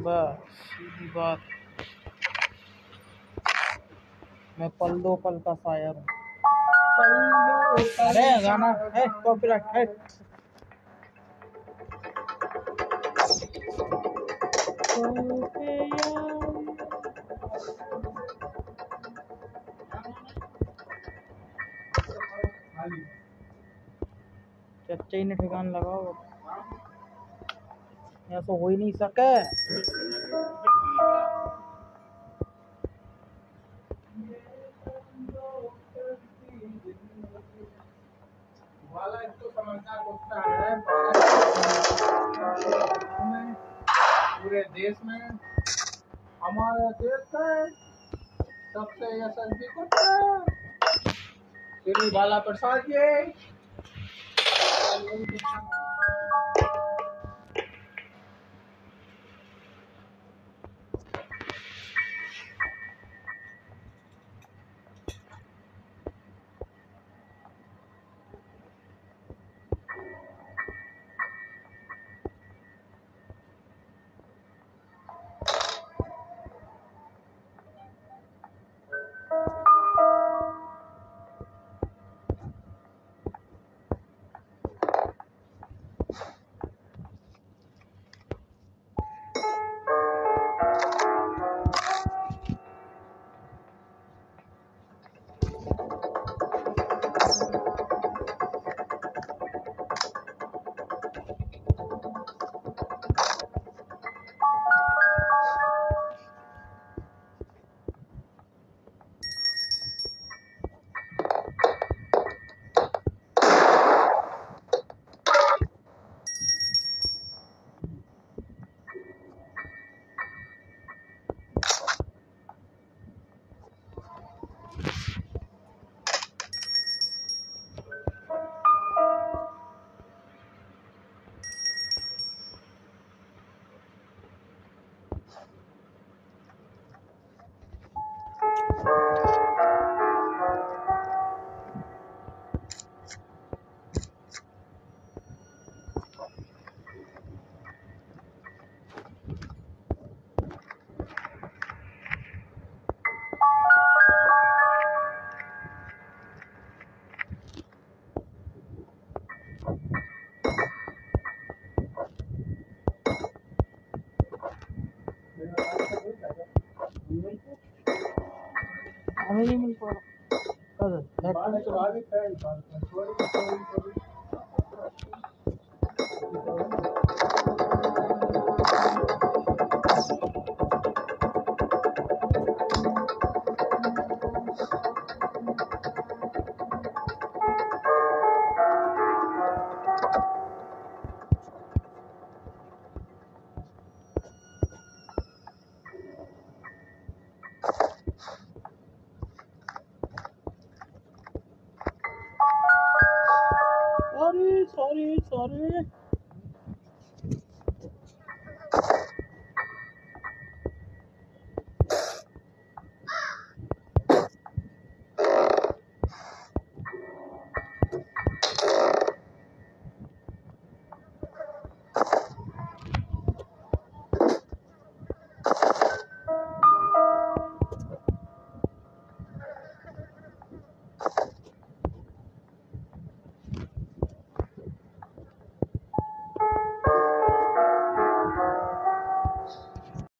बस सीधी बात। मैं पल दो पल का शायर हूँ। अरे, गाना, है कॉपीराइट है। ने ठिकान लगाओ। ऐसा हो ही नहीं सके। पूरे देश में, हमारे देश का सबसे यशस्वी कुत्ता। श्री बाला प्रसाद जी। नहीं मिल पा रहा बाद तो बाद में फैल सॉरी सॉरी सॉरी सॉरी